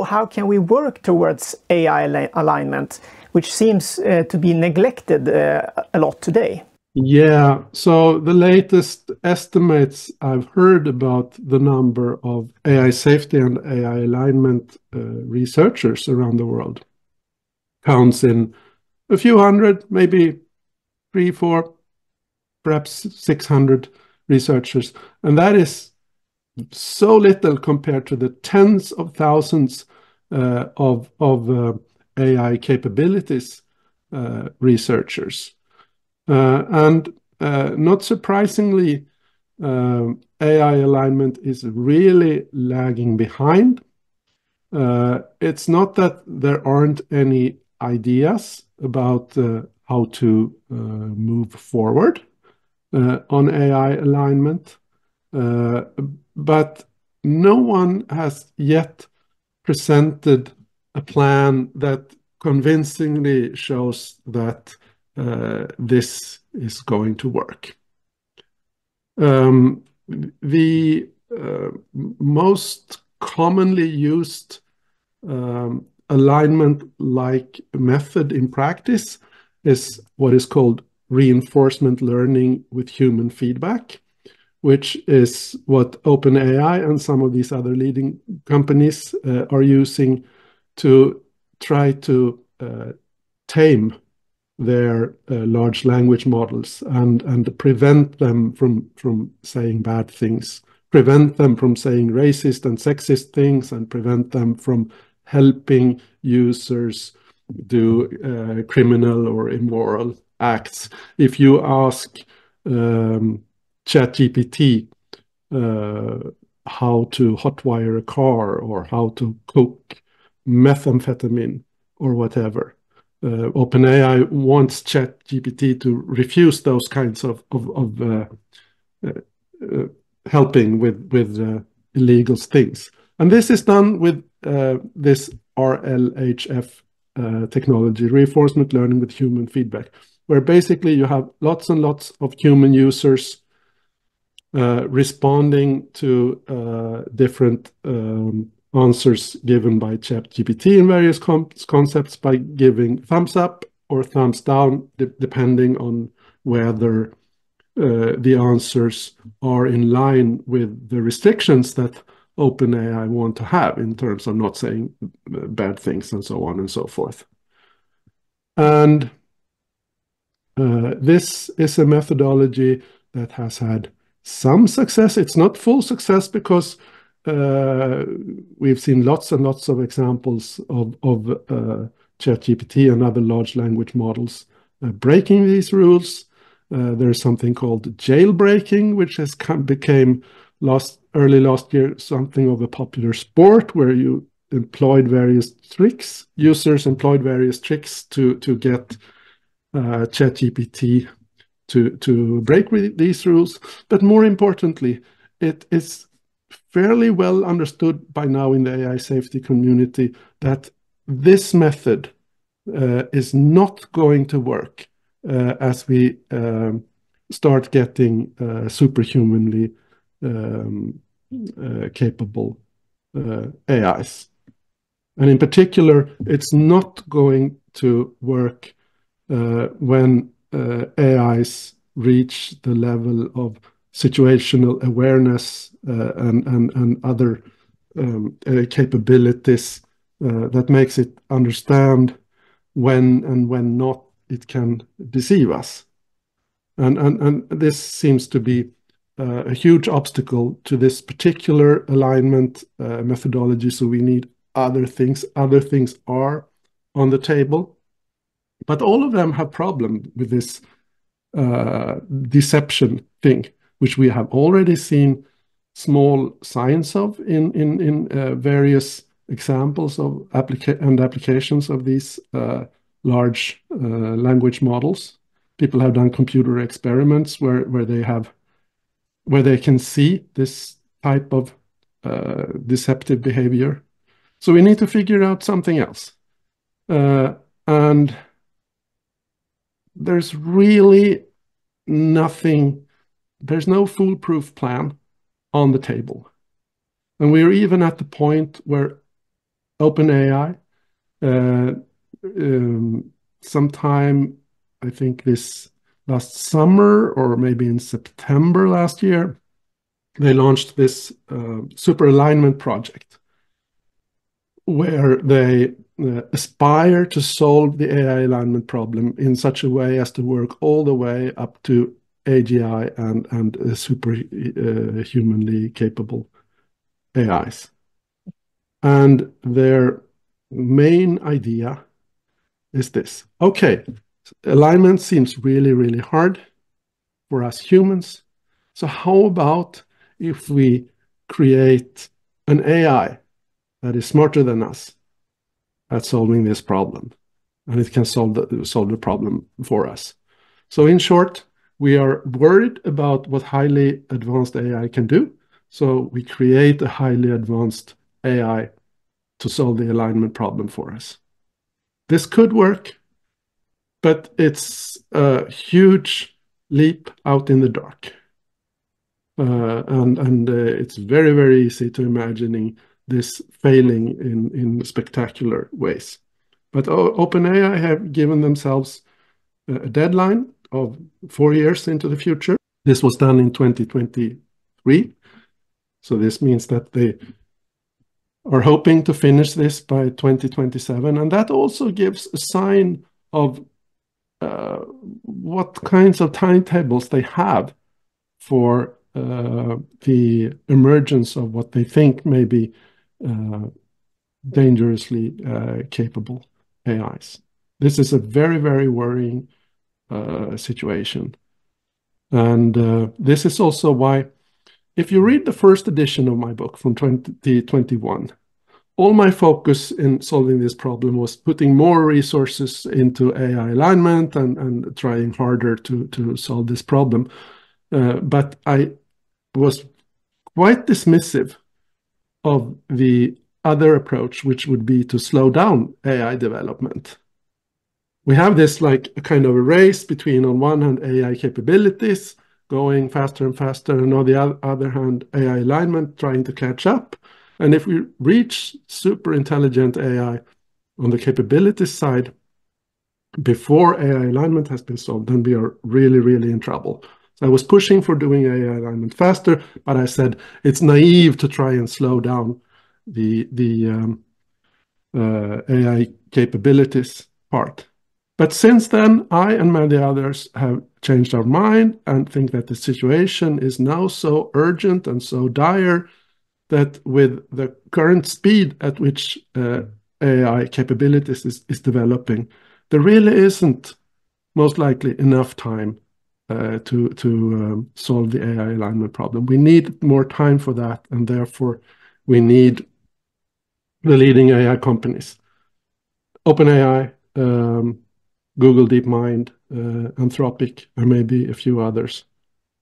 how can we work towards AI alignment, which seems uh, to be neglected uh, a lot today? Yeah, so the latest estimates I've heard about the number of AI safety and AI alignment uh, researchers around the world counts in a few hundred, maybe three, four, perhaps 600 researchers. And that is so little compared to the tens of thousands uh, of, of uh, AI capabilities uh, researchers. Uh, and uh, not surprisingly, uh, AI alignment is really lagging behind. It's not that there aren't any ideas about how to move forward on AI alignment, but no one has yet presented a plan that convincingly shows that uh, this is going to work. Um, the uh, most commonly used um, alignment-like method in practice is what is called reinforcement learning with human feedback, which is what OpenAI and some of these other leading companies uh, are using to try to uh, tame their uh, large language models and and prevent them from from saying bad things prevent them from saying racist and sexist things and prevent them from helping users do uh, criminal or immoral acts. If you ask um, ChatGPT uh, how to hotwire a car or how to cook methamphetamine or whatever. Uh, OpenAI wants ChatGPT to refuse those kinds of of, of uh, uh, uh helping with with uh, illegal things, and this is done with uh, this RLHF technology, reinforcement learning with human feedback, where basically you have lots and lots of human users responding to different um, answers given by ChatGPT in various concepts by giving thumbs up or thumbs down, de depending on whether uh, the answers are in line with the restrictions that OpenAI want to have in terms of not saying bad things and so on and so forth. And uh, this is a methodology that has had some success. It's not full success because uh, we've seen lots and lots of examples of uh, ChatGPT and other large language models uh, breaking these rules. There's something called jailbreaking, which has became last early last year something of a popular sport where you employed various tricks. Users employed various tricks to to get ChatGPT to break these rules. But more importantly, it is fairly well understood by now in the AI safety community that this method uh, is not going to work uh, as we um, start getting uh, superhumanly um, uh, capable uh, AIs. And in particular, it's not going to work uh, AIs reach the level of situational awareness uh, and, and, and other um, uh, capabilities uh, that makes it understand when and when not it can deceive us. And, and, and this seems to be uh, a huge obstacle to this particular alignment uh, methodology. So we need other things. Other things are on the table, but all of them have problem with this uh, deception thing which we have already seen small signs of in in in uh, various examples of applica and applications of these uh, large uh, language models. People have done computer experiments where where they have where they can see this type of uh, deceptive behavior. So we need to figure out something else. Uh, and there's really nothing there's no foolproof plan on the table. And we're even at the point where OpenAI. Uh, um, sometime, I think this last summer or maybe in September last year, they launched this uh, super alignment project where they uh, aspire to solve the AI alignment problem in such a way as to work all the way up to AGI and, and uh, super uh, humanly capable AIs. And their main idea is this. Okay, alignment seems really, really hard for us humans. So how about if we create an AI that is smarter than us at solving this problem, and it can solve the, solve the problem for us. So in short, we are worried about what highly advanced AI can do. So we create a highly advanced AI to solve the alignment problem for us. This could work, but it's a huge leap out in the dark. Uh, and and uh, it's very, very easy to imagining this failing in, in spectacular ways. But OpenAI have given themselves a deadline of four years into the future. This was done in 2023. So this means that they are hoping to finish this by 2027. And that also gives a sign of uh, what kinds of timetables they have for uh, the emergence of what they think may be dangerously uh, capable AIs. This is a very, very worrying uh, situation. And this is also why, if you read the first edition of my book from 2021, all my focus in solving this problem was putting more resources into AI alignment and, and trying harder to, to solve this problem. Uh, but I was quite dismissive of the other approach, which would be to slow down AI development. We have this like a kind of a race between, on one hand, AI capabilities going faster and faster, and on the other hand, AI alignment trying to catch up. And if we reach super intelligent AI on the capabilities side before AI alignment has been solved, then we are really, really in trouble. I was pushing for doing AI alignment faster, but I said it's naive to try and slow down the the um, uh, AI capabilities part. But since then, I and many others have changed our mind and think that the situation is now so urgent and so dire that with the current speed at which uh, AI capabilities is, is developing, there really isn't most likely enough time uh, to to um, solve the AI alignment problem. We need more time for that, and therefore we need the leading AI companies, OpenAI, um, Google DeepMind, uh, Anthropic, and maybe a few others,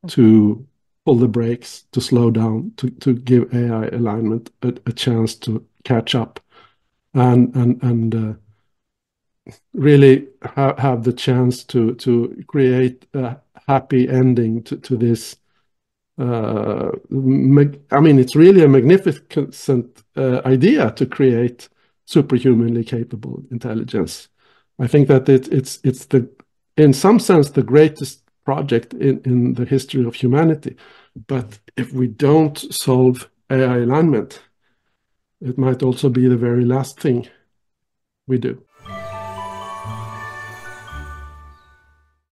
to pull the brakes, to slow down, to to give AI alignment a, a chance to catch up, and and and uh, really ha have the chance to to create a happy ending to, to this. Uh, I mean, it's really a magnificent uh, idea to create superhumanly capable intelligence. I think that it, it's it's the in some sense the greatest project in, in the history of humanity. But if we don't solve AI alignment, it might also be the very last thing we do.